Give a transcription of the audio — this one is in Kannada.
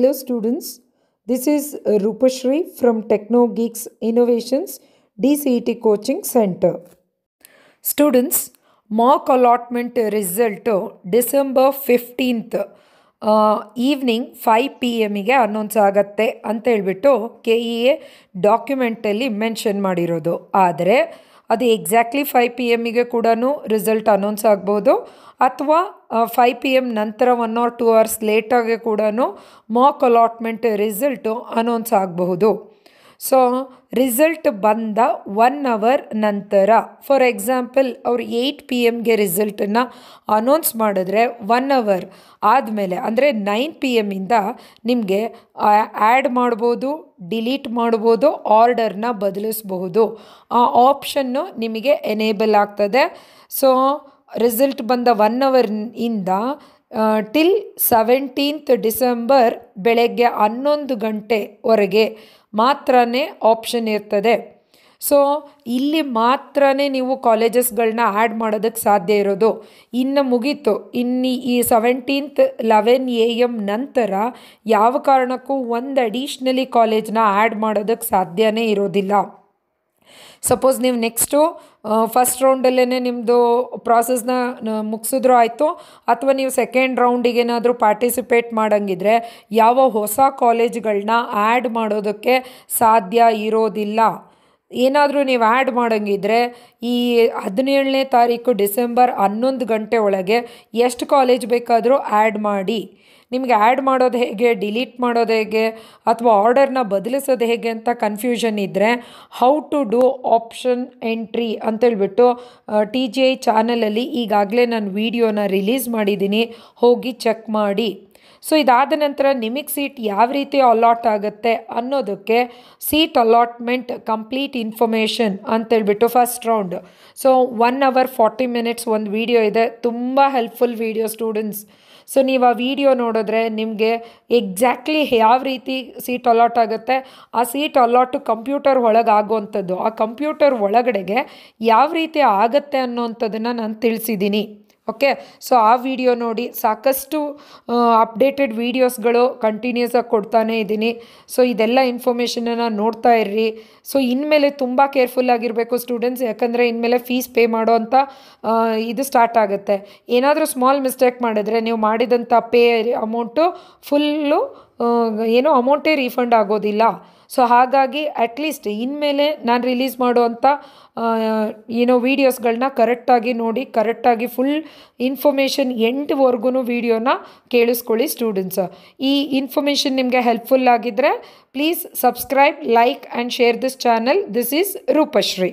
Hello students, this is uh, Rupashri from Techno Geeks Innovations DCET Coaching Center. Students, mock allotment result December fifteenth evening five P ಗೆ ಅನೌನ್ಸ್ ಆಗತ್ತೆ ಅಂತ ಹೇಳ್ಬಿಟ್ಟು ಕೆ ಇ ಎ ಡಾಕ್ಯುಮೆಂಟಲ್ಲಿ ಮೆನ್ಷನ್ ಮಾಡಿರೋದು ಆದರೆ ಅದು ಎಕ್ಸಾಕ್ಟ್ಲಿ ಫೈವ್ ಪಿ ಎಮ್ಮಿಗೆ ಕೂಡ ರಿಸಲ್ಟ್ ಅನೌನ್ಸ್ ಆಗ್ಬೋದು. ಅಥವಾ ಫೈವ್ ಪಿ ಎಂ ನಂತರ ಒನ್ ಆರ್ ಟೂ ಅವರ್ಸ್ ಲೇಟಾಗಿ ಕೂಡ ಮಾಕ್ ಅಲಾಟ್ಮೆಂಟ್ ರಿಸಲ್ಟು ಅನೌನ್ಸ್ ಆಗಬಹುದು. ಸೊ ರಿಸಲ್ಟ್ ಬಂದ ಒನ್ ಅವರ್ ನಂತರ ಫಾರ್ ಎಕ್ಸಾಂಪಲ್ ಅವ್ರು ಏಯ್ಟ್ ಪಿ ಎಮ್ಗೆ ರಿಸಲ್ಟನ್ನು ಅನೌನ್ಸ್ ಮಾಡಿದ್ರೆ ಒನ್ ಅವರ್ ಆದಮೇಲೆ, ಅಂದರೆ ನೈನ್ ಪಿ ಎಮ್ಮಿಂದ ನಿಮಗೆ ಆ್ಯಡ್ ಮಾಡ್ಬೋದು ಡಿಲೀಟ್ ಮಾಡ್ಬೋದು ಆರ್ಡರ್ನ ಬದಲಿಸ್ಬಹುದು. ಆ ಆಪ್ಷನ್ನು ನಿಮಗೆ ಎನೇಬಲ್ ಆಗ್ತದೆ. ಸೊ ರಿಸಲ್ಟ್ ಬಂದ ಒನ್ ಅವರ್ ಇಂದ ಟಿಲ್ ಸೆವೆಂಟೀನ್ತ್ ಡಿಸೆಂಬರ್ ಬೆಳಗ್ಗೆ ಹನ್ನೊಂದು ಗಂಟೆವರೆಗೆ ಮಾತ್ರನೇ ಆಪ್ಷನ್ ಇರ್ತದೆ. ಸೊ ಇಲ್ಲಿ ಮಾತ್ರ ನೀವು ಕಾಲೇಜಸ್ಗಳನ್ನ ಆ್ಯಡ್ ಮಾಡೋದಕ್ಕೆ ಸಾಧ್ಯ ಇರೋದು. ಇನ್ನು ಮುಗೀತು. ಇನ್ನು ಈ ಸೆವೆಂಟೀನ್ತ್ ಲೆವೆನ್ ಎ ಎಂ ನಂತರ ಯಾವ ಕಾರಣಕ್ಕೂ ಒಂದು ಅಡಿಷ್ನಲಿ ಕಾಲೇಜ್ನ ಆ್ಯಡ್ ಮಾಡೋದಕ್ಕೆ ಸಾಧ್ಯವೇ ಇರೋದಿಲ್ಲ. ಸಪೋಸ್ ನೀವು ನೆಕ್ಸ್ಟು ಫಸ್ಟ್ ರೌಂಡಲ್ಲೇ ನಿಮ್ಮದು ಪ್ರಾಸೆಸ್ನ ಮುಗಿಸಿದ್ರು ಆಯಿತು, ಅಥವಾ ನೀವು ಸೆಕೆಂಡ್ ರೌಂಡಿಗೇನಾದರೂ ಪಾರ್ಟಿಸಿಪೇಟ್ ಮಾಡೋಂಗಿದ್ರೆ ಯಾವ ಹೊಸ ಕಾಲೇಜ್ಗಳನ್ನ ಆ್ಯಡ್ ಮಾಡೋದಕ್ಕೆ ಸಾಧ್ಯ ಇರೋದಿಲ್ಲ. ಏನಾದರೂ ನೀವು ಆ್ಯಡ್ ಮಾಡೋಂಗಿದ್ರೆ ಈ ಹದಿನೇಳನೇ ತಾರೀಕು ಡಿಸೆಂಬರ್ ಹನ್ನೊಂದು ಗಂಟೆ ಒಳಗೆ ಎಷ್ಟು ಕಾಲೇಜ್ ಬೇಕಾದರೂ ಆ್ಯಡ್ ಮಾಡಿ. ನಿಮಗೆ ಆ್ಯಡ್ ಮಾಡೋದು ಹೇಗೆ ಡಿಲೀಟ್ ಮಾಡೋದು ಹೇಗೆ, ಅಥವಾ ಆರ್ಡರ್ನ ಬದಲಿಸೋದು ಹೇಗೆ ಅಂತ ಕನ್ಫ್ಯೂಷನ್ ಇದ್ದರೆ how to do option entry ಅಂತೇಳ್ಬಿಟ್ಟು ಟಿ ಜಿ ಐ ಚಾನಲಲ್ಲಿ ಈಗಾಗಲೇ ನಾನು ವೀಡಿಯೋನ ರಿಲೀಸ್ ಮಾಡಿದ್ದೀನಿ ಹೋಗಿ ಚೆಕ್ ಮಾಡಿ. ಸೊ ಇದಾದ ನಂತರ ನಿಮಗೆ ಸೀಟ್ ಯಾವ ರೀತಿ ಅಲಾಟ್ ಆಗುತ್ತೆ ಅನ್ನೋದಕ್ಕೆ ಸೀಟ್ ಅಲಾಟ್ಮೆಂಟ್ ಕಂಪ್ಲೀಟ್ ಇನ್ಫಾರ್ಮೇಷನ್ ಅಂತೇಳ್ಬಿಟ್ಟು first round so one hour forty minutes ಒಂದು ವೀಡಿಯೋ ಇದೆ. ತುಂಬ ಹೆಲ್ಪ್ಫುಲ್ ವೀಡಿಯೋ ಸ್ಟೂಡೆಂಟ್ಸ್ ಸೊ ನೀವು ಆ ವಿಡಿಯೋ ನೋಡಿದ್ರೆ ನಿಮಗೆ ಎಕ್ಸಾಕ್ಟ್ಲಿ ಯಾವ ರೀತಿ ಸೀಟ್ ಅಲಾಟ್ ಆಗುತ್ತೆ, ಆ ಸೀಟ್ ಅಲಾಟು ಕಂಪ್ಯೂಟರ್ ಒಳಗೆ ಆಗುವಂಥದ್ದು, ಆ ಕಂಪ್ಯೂಟರ್ ಒಳಗಡೆಗೆ ಯಾವ ರೀತಿ ಆಗುತ್ತೆ ಅನ್ನೋವಂಥದ್ದನ್ನು ನಾನು ತಿಳಿಸಿದ್ದೀನಿ ಓಕೆ ಸೊ ಆ ವಿಡಿಯೋ ನೋಡಿ ಸಾಕಷ್ಟು ಅಪ್ಡೇಟೆಡ್ ವೀಡಿಯೋಸ್ಗಳು ಕಂಟಿನ್ಯೂಸ್ ಆಗಿ ಕೊಡ್ತಾನೆ ಇದ್ದೀನಿ. ಸೊ ಇದೆಲ್ಲ ಇನ್ಫಾರ್ಮೇಷನನ್ನು ನೋಡ್ತಾ ಇರ್ರಿ. ಸೊ ಇನ್ಮೇಲೆ ತುಂಬ ಕೇರ್ಫುಲ್ ಆಗಿರಬೇಕು ಸ್ಟೂಡೆಂಟ್ಸ್ ಯಾಕಂದರೆ ಇನ್ಮೇಲೆ ಫೀಸ್ ಪೇ ಮಾಡೋ ಅಂತ ಇದು ಸ್ಟಾರ್ಟ್ ಆಗುತ್ತೆ. ಏನಾದರೂ ಸ್ಮಾಲ್ ಮಿಸ್ಟೇಕ್ ಮಾಡಿದ್ರೆ ನೀವು ಮಾಡಿದಂಥ ಪೇ ಅಮೌಂಟು ಫುಲ್ಲು ಏನೋ ಅಮೌಂಟೇ ರೀಫಂಡ್ ಆಗೋದಿಲ್ಲ. ಸೊ ಹಾಗಾಗಿ ಅಟ್ಲೀಸ್ಟ್ ಇನ್ಮೇಲೆ ನಾನು ರಿಲೀಸ್ ಮಾಡುವಂಥ ಏನೋ ವೀಡಿಯೋಸ್ಗಳನ್ನ ಕರೆಕ್ಟಾಗಿ ನೋಡಿ ಕರೆಕ್ಟಾಗಿ ಫುಲ್ ಇನ್ಫಾರ್ಮೇಷನ್ ಎಂಟ್ವರೆಗೂ ವೀಡಿಯೋನ ಕೇಳಿಸ್ಕೊಳ್ಳಿ ಸ್ಟೂಡೆಂಟ್ಸ್ ಈ ಇನ್ಫಾರ್ಮೇಷನ್ ನಿಮಗೆ ಹೆಲ್ಪ್ಫುಲ್ ಆಗಿದ್ದರೆ please subscribe like and share this channel this is Roopashree